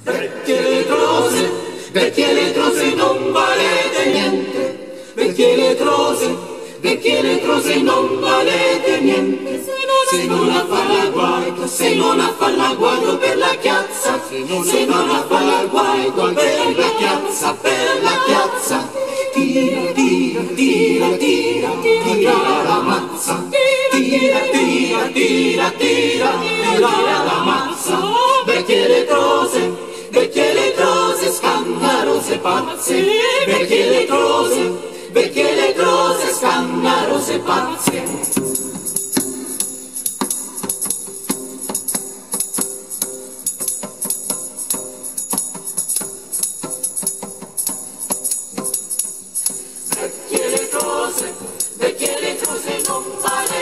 Vecchie letrose, vecchie letrose non valete niente, vecchie letrose, vecchie letrose non valete niente. Se non a far guaito, se non a far guaito per la chiazza, se non a far guaito per la chiazza, per la chiazza. Tira, tira, tira, tira, tira la mazza. Tira, tira, tira, tira, tira la mazza. Vecchie letrose, vecchie letrose, scandalose pazze. Vecchie letrose, vecchie letrose, scandalose pazze. Vecchie letrose, vecchie letrose non valete